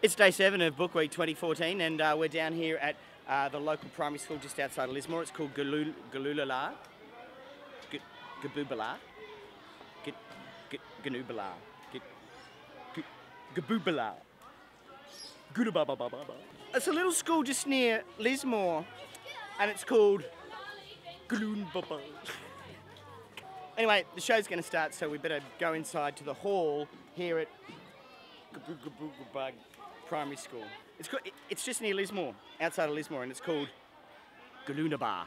It's day seven of Book Week 2014, and uh, we're down here at uh, the local primary school just outside of Lismore. It's called Galul- Galulala. G- Gaboobala. G- G- G- G- Gaboobala. It's a little school just near Lismore, and it's called Galoonbaba. Anyway, the show's going to start, so we better go inside to the hall here at Gaboogaboogbug Primary School. It's, co- it- it's just near Lismore, outside of Lismore, and it's called Galoonabar.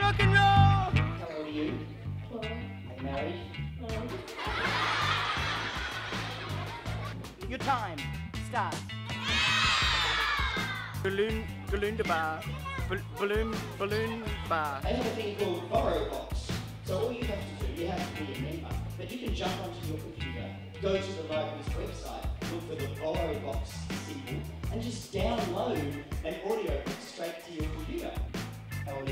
Rock and roll! How old are you? Are you married? Your time. Start. Balloon, Galoondabar. Bal- Balloon, balloon bar. They have a thing called Borrow go to the Library's website, look for the Borrow Box symbol, and just download an audio book straight to your computer. How are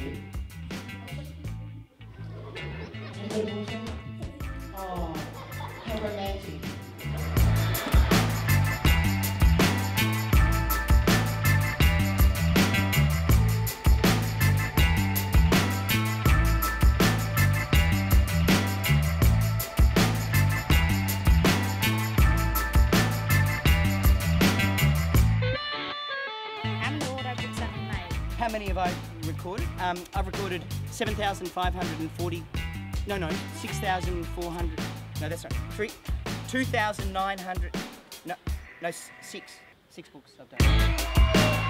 you? How many audiobooks have you made? How many have I recorded? Um, I've recorded 7,540. No, no, 6,400. No, that's right. Three, 2,900. No, no, six. Six books I've done.